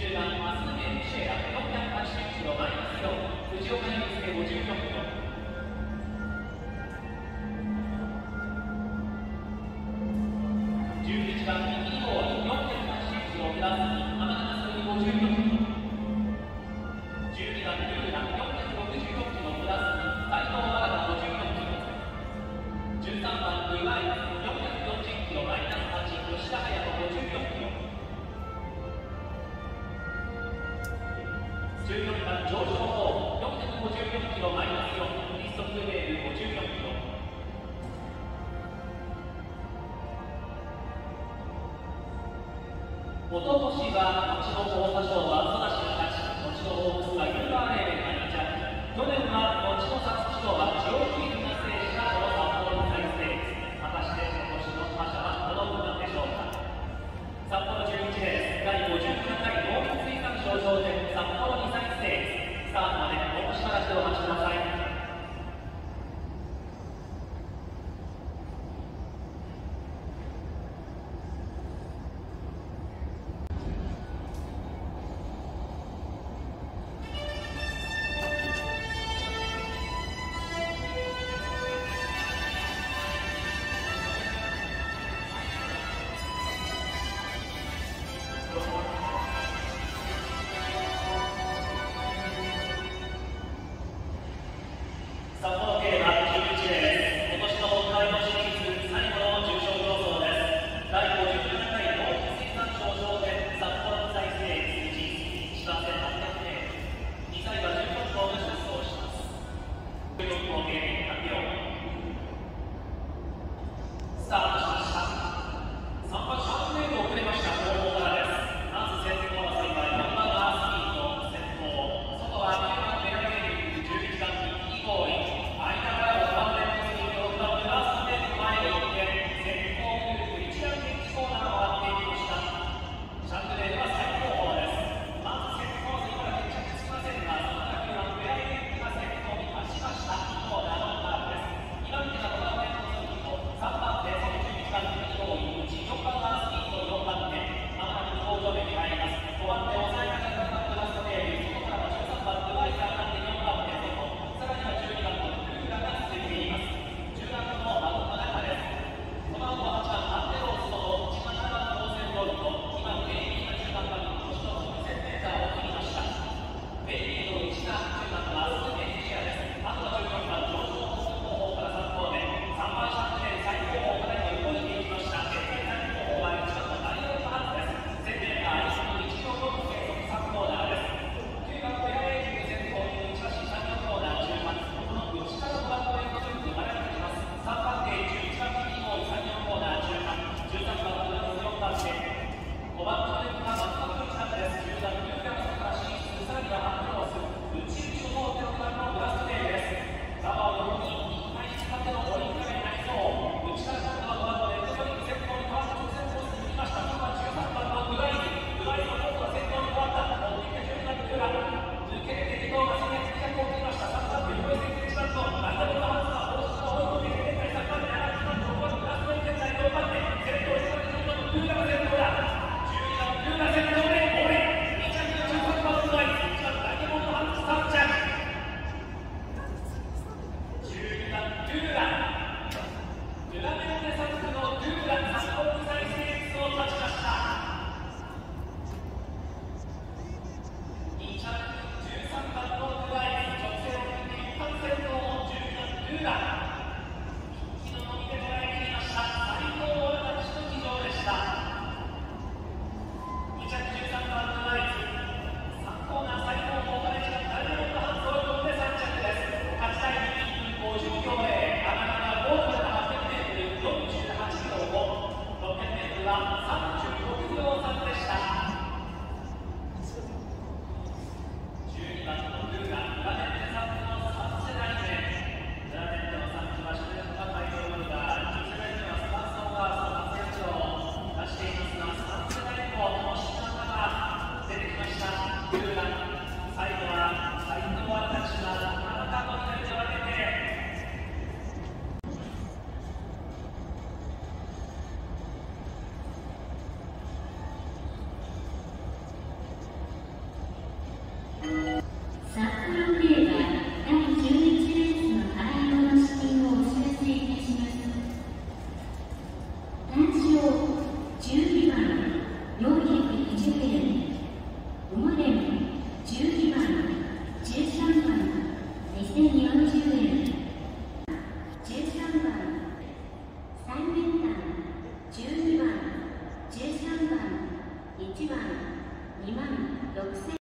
10は、マスに・シェラ、480キロマイナス4、藤岡祐介、54キロ。おととしは町の大田省は